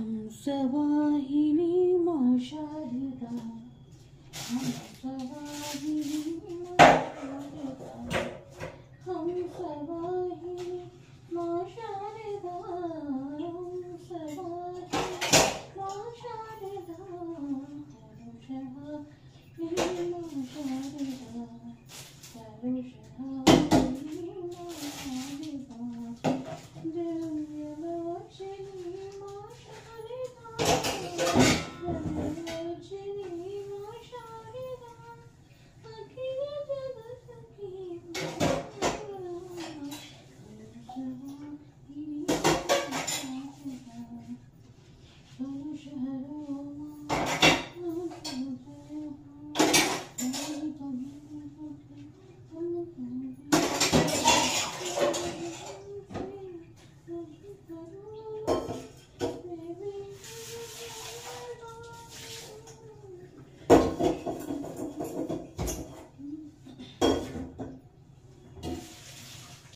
ಹಂಸವಾಹಿನಿ ಮಾ ಶಾರದಾ ಹಂಸವಾಹಿನಿ ಮಾ ಶಾರದಾ ಹಂಸವಾಹಿನಿ ಮಾ ಶಾರದಾ ಹಂಸವಾಹಿನಿ ಮಾ ಶಾರದಾ ಹಂಸವಾಹಿನಿ ಮಾ ಶಾರದಾ شهر